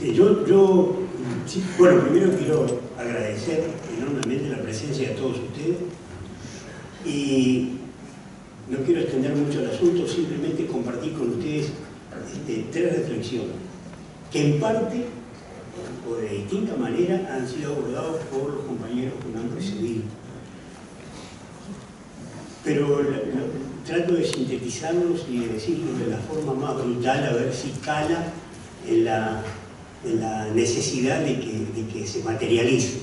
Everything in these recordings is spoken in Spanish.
Este, yo, yo bueno, primero quiero agradecer enormemente la presencia de todos ustedes y no quiero extender mucho el asunto, simplemente compartir con ustedes este, tres reflexiones que en parte o de distinta manera han sido abordados por los compañeros que me han precedido. Pero trato de sintetizarlos y de decirlos de la forma más brutal a ver si cala en la, necesidad de que, se materialice.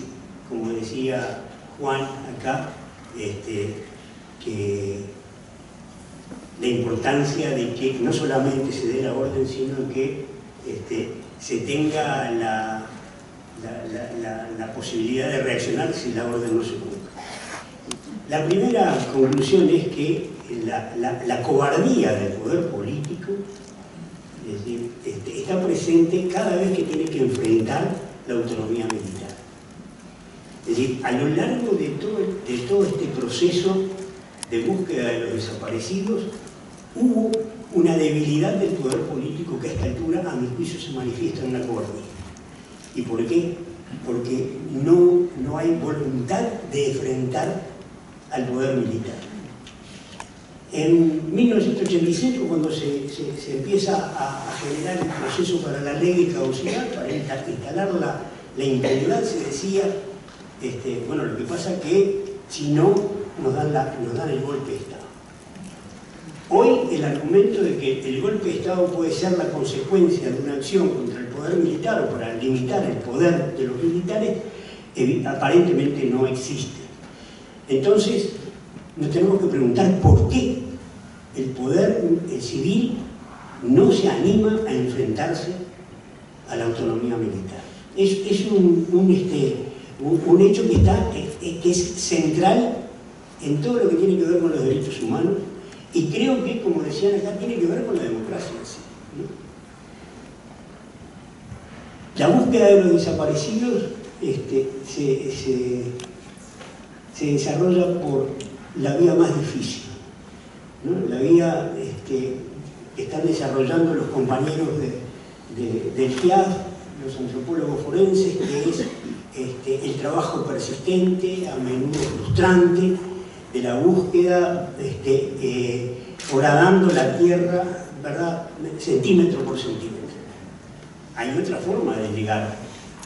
Como decía Juan acá, este, que la importancia de que no solamente se dé la orden, sino que este, se tenga la, la, posibilidad de reaccionar si la orden no se cumple. La primera conclusión es que la, cobardía del poder político este, está presente cada vez que tiene que enfrentar la autonomía militar. Es decir, a lo largo de todo, este proceso de búsqueda de los desaparecidos, hubo una debilidad del poder político que a esta altura, a mi juicio, se manifiesta en una cobardía. ¿Y por qué? Porque no, no hay voluntad de enfrentar al poder militar. En 1985, cuando se, empieza a, generar el proceso para la ley de caducidad, para instalar la, impunidad, se decía, este, bueno, lo que pasa es que si no, nos dan el golpe de Estado. Hoy el argumento de que el golpe de Estado puede ser la consecuencia de una acción contra el poder militar o para limitar el poder de los militares, aparentemente no existe. Entonces, nos tenemos que preguntar por qué el poder civil no se anima a enfrentarse a la autonomía militar. Es, un, este, un, hecho que, está, que es central en todo lo que tiene que ver con los derechos humanos y creo que, como decían acá, tiene que ver con la democracia La búsqueda de los desaparecidos este, se, desarrolla por la vía más difícil, la este, que están desarrollando los compañeros del GIAF, los antropólogos forenses, que es este, el trabajo persistente, a menudo frustrante, de la búsqueda, este, eh, horadando la tierra, ¿verdad? centímetro por centímetro. Hay otra forma de llegar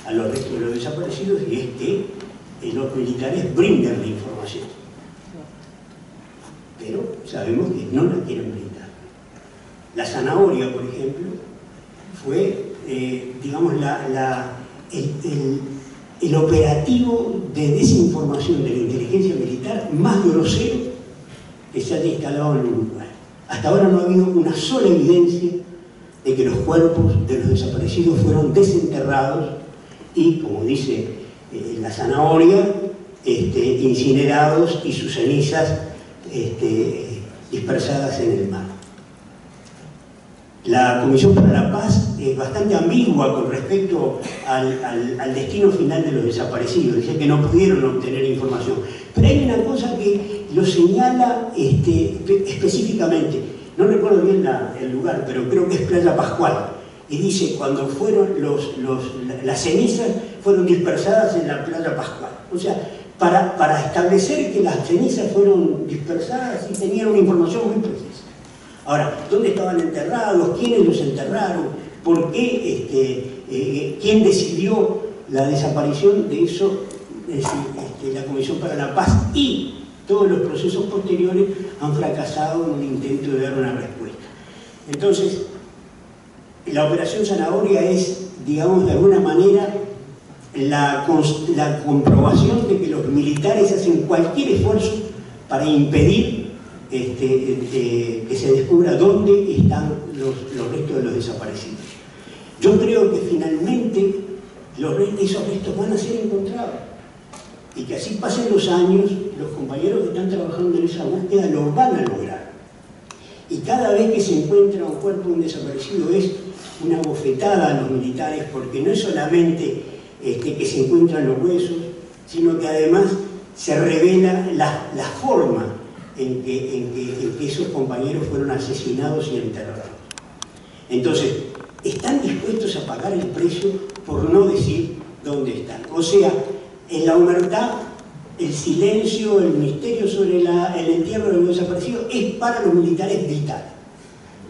a los restos de los desaparecidos y es que eh, los militares brinden la información. Pero sabemos que no la quieren brindar. La zanahoria, por ejemplo, fue, eh, digamos, el operativo de desinformación de la inteligencia militar más grosero que se haya instalado en Uruguay. Hasta ahora no ha habido una sola evidencia de que los cuerpos de los desaparecidos fueron desenterrados y, como dice eh, la zanahoria, este, incinerados y sus cenizas este, dispersadas en el mar. La Comisión para la Paz es bastante ambigua con respecto al, destino final de los desaparecidos, dice que no pudieron obtener información. Pero hay una cosa que lo señala este, específicamente, no recuerdo bien el lugar, pero creo que es Playa Pascual, y dice cuando fueron las cenizas fueron dispersadas en la Playa Pascual. O sea, para, establecer que las cenizas fueron dispersadas y tenían una información muy precisa. Ahora, ¿dónde estaban enterrados? ¿Quiénes los enterraron? ¿Por qué? Este, eh, ¿Quién decidió la desaparición de eso? Este, la Comisión para la Paz y todos los procesos posteriores han fracasado en un intento de dar una respuesta. Entonces, la operación Zanahoria es, digamos, de alguna manera la, comprobación de que los militares hacen cualquier esfuerzo para impedir este, este, que se descubra dónde están los, restos de los desaparecidos. Yo creo que finalmente los, esos restos van a ser encontrados y que así pasen los años, los compañeros que están trabajando en esa búsqueda lo van a lograr. Y cada vez que se encuentra un cuerpo de un desaparecido es una bofetada a los militares porque no es solamente este, que se encuentran los huesos, sino que además se revela la, la forma en que, esos compañeros fueron asesinados y enterrados. Entonces, están dispuestos a pagar el precio por no decir dónde están. O sea, en la humertad, el silencio, el misterio sobre el entierro de los desaparecidos es para los militares vital.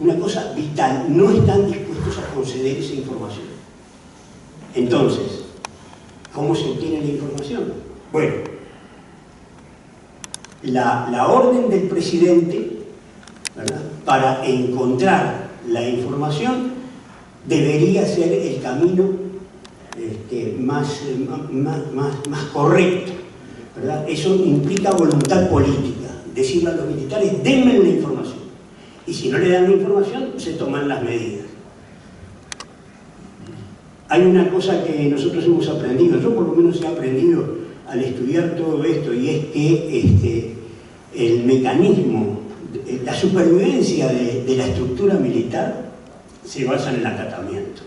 Una cosa vital. No están dispuestos a conceder esa información. Entonces, ¿cómo se obtiene la información? Bueno, la, orden del presidente para encontrar la información debería ser el camino este, más, más, más, correcto. Eso implica voluntad política, decirle a los militares, denme la información. Y si no le dan la información, se toman las medidas. Hay una cosa que nosotros hemos aprendido, yo por lo menos he aprendido al estudiar todo esto, y es que este, el mecanismo, la supervivencia de la estructura militar se basa en el acatamiento.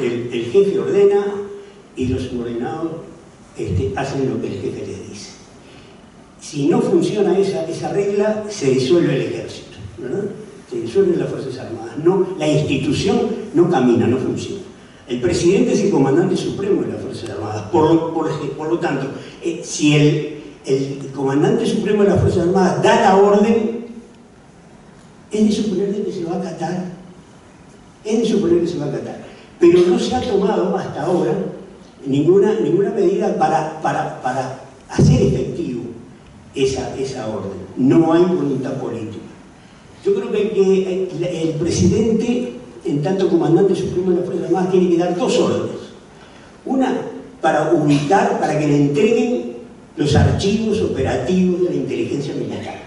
El, jefe ordena y los subordinados este, hacen lo que el jefe les dice. Si no funciona esa, esa regla, se disuelve el ejército, se disuelven las Fuerzas Armadas. No, la institución no camina, no funciona. El presidente es el comandante supremo de las Fuerzas Armadas. Por, lo tanto, eh, si el, comandante supremo de las Fuerzas Armadas da la orden, es de suponer que se va a acatar. Es de suponer que se va a acatar pero no se ha tomado hasta ahora ninguna, ninguna medida para, para, hacer efectivo esa, esa orden. No hay voluntad política. Yo creo que, el presidente, en tanto comandante supremo de la Fuerza Armada, tiene que dar dos órdenes. Una, para ubicar, para que le entreguen los archivos operativos de la inteligencia militar.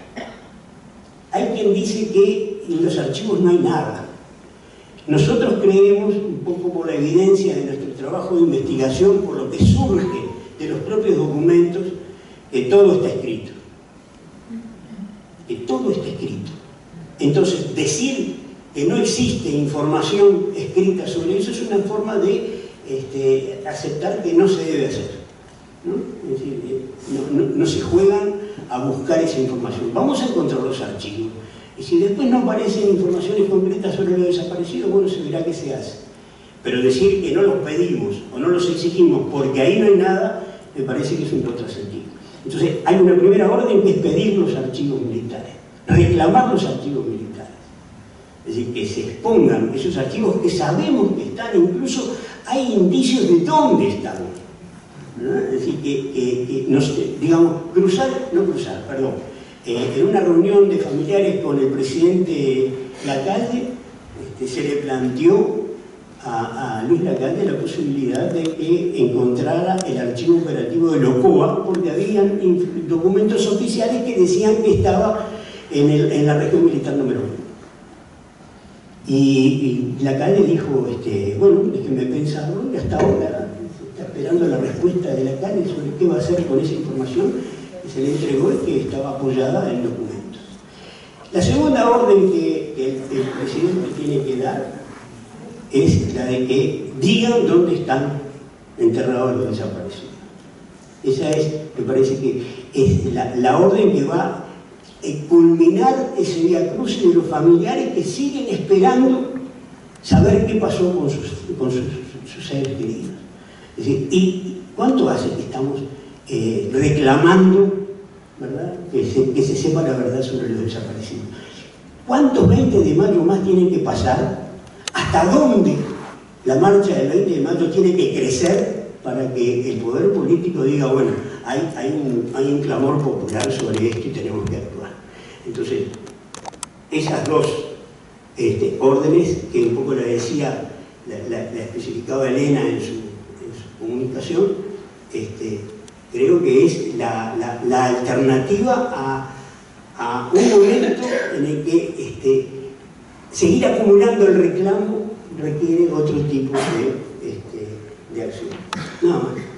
Hay quien dice que en los archivos no hay nada. Nosotros creemos, un poco por la evidencia de nuestro trabajo de investigación, por lo que surge de los propios documentos, que todo está escrito. Que todo está escrito. Entonces, decir que no existe información escrita sobre eso es una forma de este, aceptar que no se debe hacer. Es decir, eh, no se juegan a buscar esa información. Vamos a encontrar los archivos y si después no aparecen informaciones concretas sobre los desaparecidos, bueno, se verá qué se hace. Pero decir que no los pedimos o no los exigimos porque ahí no hay nada, me parece que es un contrasentido. Entonces, hay una primera orden que es pedir los archivos militares, reclamar los archivos militares. Es decir, que se expongan esos archivos que sabemos que están, incluso hay indicios de dónde están. Es decir, que, digamos, cruzar, no cruzar, perdón, eh, en una reunión de familiares con el presidente Lacalde, este, se le planteó a, Luis Lacalde la posibilidad de que encontrara el archivo operativo de Locoa, porque habían documentos oficiales que decían que estaba en, la región militar número uno. Y, y Lacalde dijo, este, bueno, déjenme pensarlo, y hasta ahora está esperando la respuesta de Lacalde sobre qué va a hacer con esa información se le entregó y que estaba apoyada en documentos. La segunda orden que, el, presidente tiene que dar es la de que digan dónde están enterrados los desaparecidos. Esa es, me parece que es la, orden que va a culminar ese día cruce de los familiares que siguen esperando saber qué pasó con sus, seres queridos. Es decir, ¿y cuánto hace que estamos eh, reclamando que se, sepa la verdad sobre los desaparecidos. ¿Cuántos 20 de mayo más tienen que pasar? ¿Hasta dónde la marcha del 20 de mayo tiene que crecer para que el poder político diga, bueno, hay, un, clamor popular sobre esto y tenemos que actuar? Entonces, esas dos este, órdenes, que un poco la decía, la, especificaba Elena en su, comunicación, este, creo que es la, alternativa a, un momento en el que este, seguir acumulando el reclamo requiere otro tipo de, de acción. Nada más.